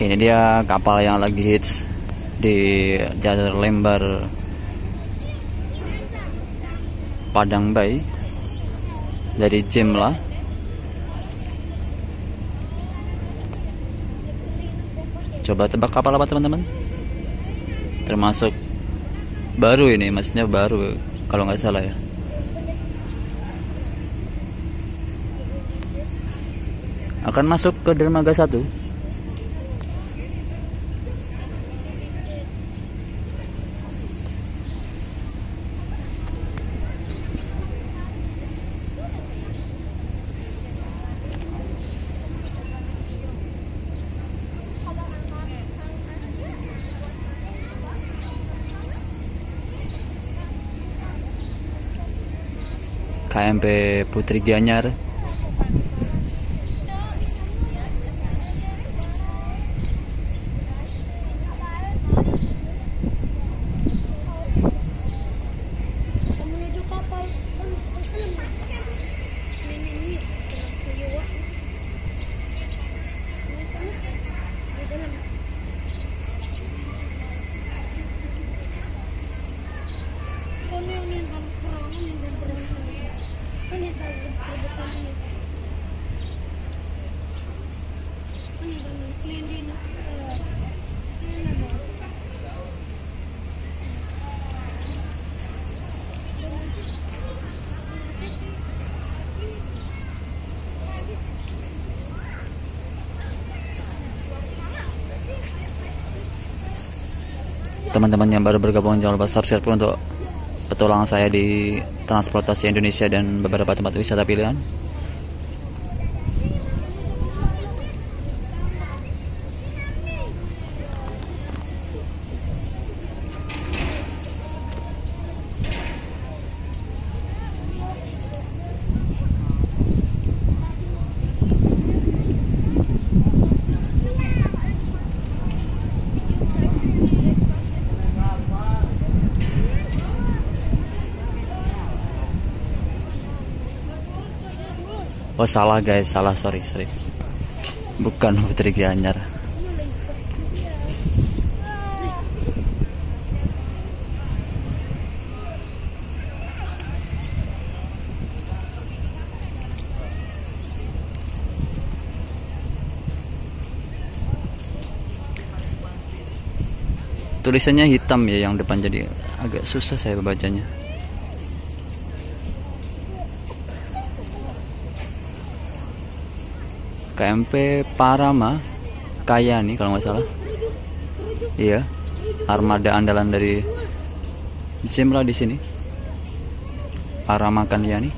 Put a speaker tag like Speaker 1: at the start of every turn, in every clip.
Speaker 1: Ini dia kapal yang lagi hits di jalur lembar Padang Bay dari Jimla. Coba tebak kapal apa teman-teman? Termasuk baru ini, maksudnya baru kalau nggak salah ya. Akan masuk ke dermaga satu. KMP Putri Gianyar
Speaker 2: menuju kapal kan kapal selam ini ini Jawa selam soalnya ini kan perangan yang dan perangan ini tahu perebutan ini ini kan ini ini ini
Speaker 1: teman-teman yang baru bergabung jangan lupa subscribe untuk petualangan saya di transportasi Indonesia dan beberapa tempat wisata pilihan oh salah guys. Salah. Sorry sorry. Bukan Putri Gianyar. Tulisannya hitam ya yang depan jadi agak susah saya bacanya KMP Parama Kayani kalau nggak salah. Iya armada andalan dari Jimla di sini. Parama Kayani.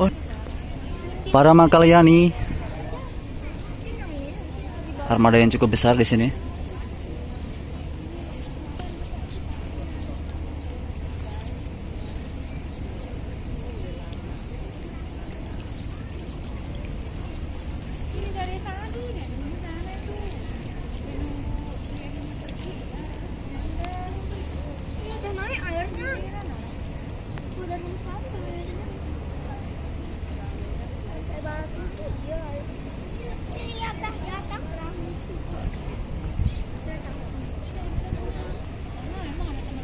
Speaker 1: Oh, Parama Kalyani armada yang cukup besar di sini.
Speaker 2: Ini dari tadi nih, ini sana tuh. Ini udah naik airnya. Udah mencapai airnya. Kayak batu tuh, iya air. Ini ya dah, ya dah.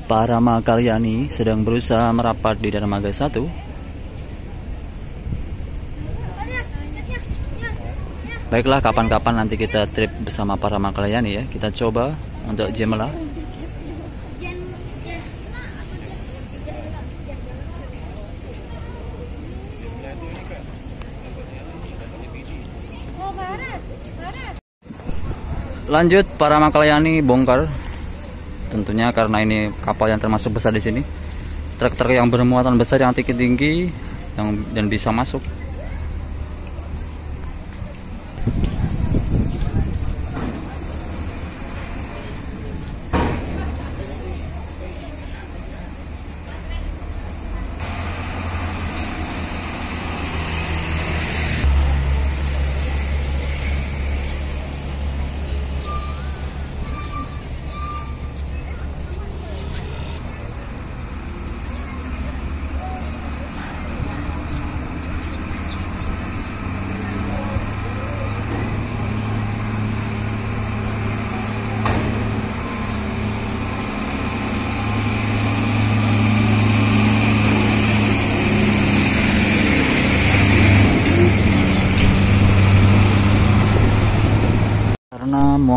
Speaker 1: Parama Kalyani sedang berusaha merapat di dermaga 1 Baiklah kapan-kapan nanti kita trip bersama Parama Kalyani ya. Kita coba untuk Jemela. Lanjut Parama Kalyani bongkar. Tentunya karena ini kapal yang termasuk besar di sini. Truk-truk yang bermuatan besar yang tinggi-tinggi dan bisa masuk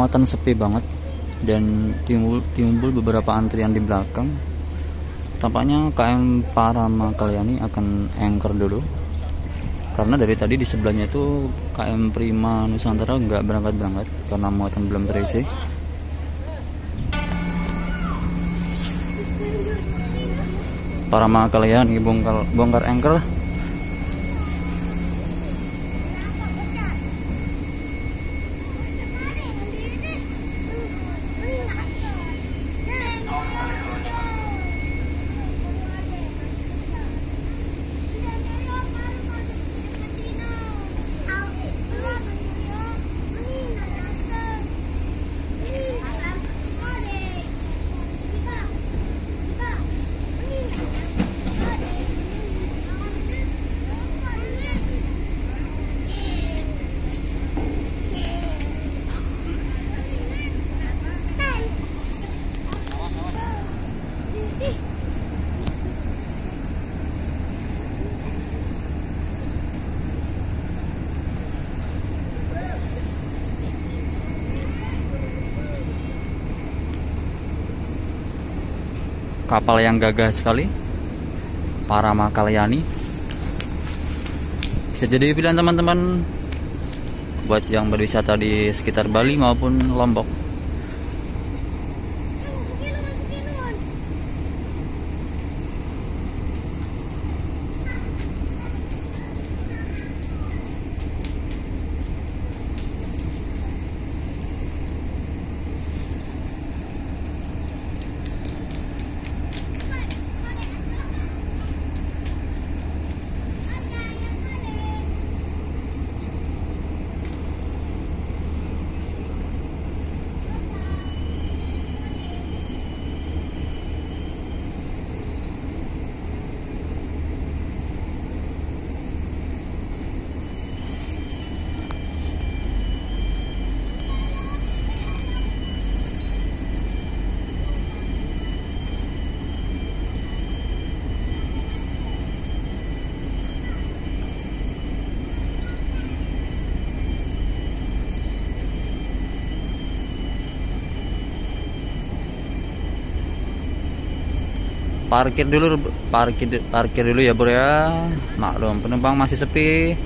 Speaker 1: karena muatan sepi banget dan timbul timbul beberapa antrian di belakang. Tampaknya KM Parama Kalyani akan anchor dulu. Karena dari tadi di sebelahnya itu KM Prima Nusantara nggak berangkat-berangkat karena muatan belum terisi. Parama Kalyani bongkar bongkar anchor kapal yang gagah sekali Parama Kalyani bisa jadi pilihan teman-teman buat yang berwisata di sekitar Bali maupun Lombok parkir dulu parkir parkir dulu ya bro ya. Maklum penumpang masih sepi